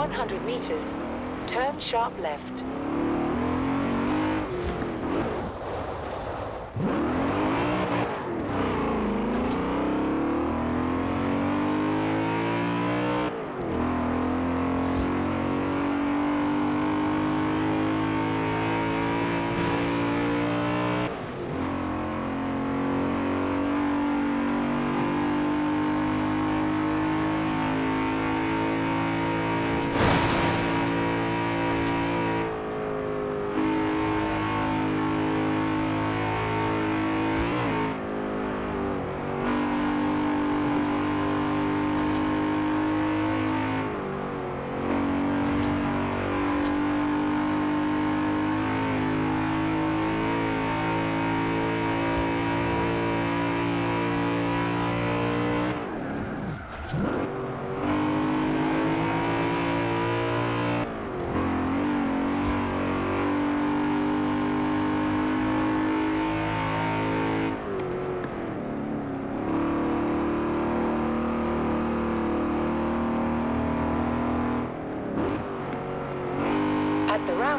100 meters, turn sharp left.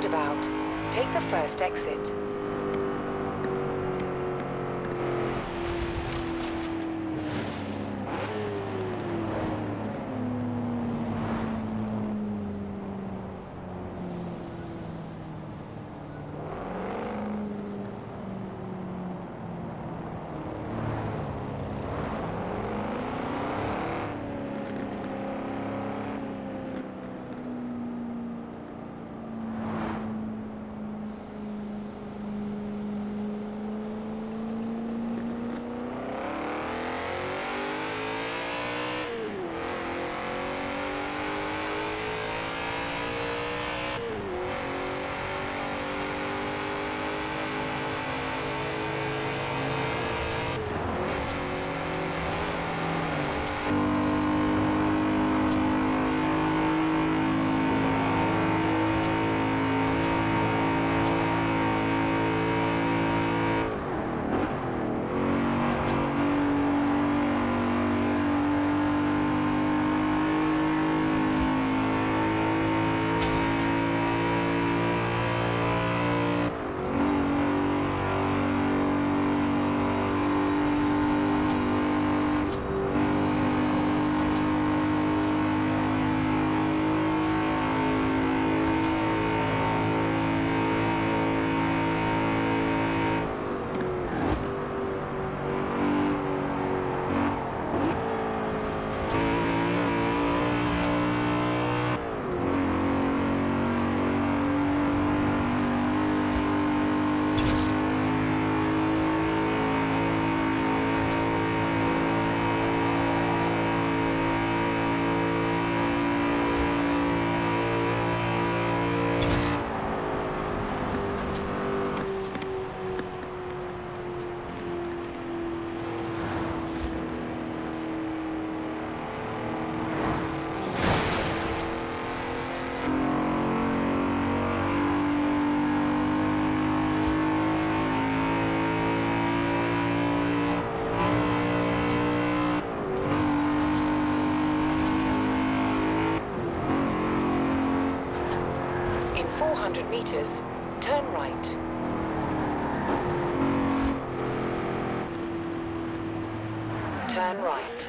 Roundabout, take the first exit. 400 meters, turn right. Turn right.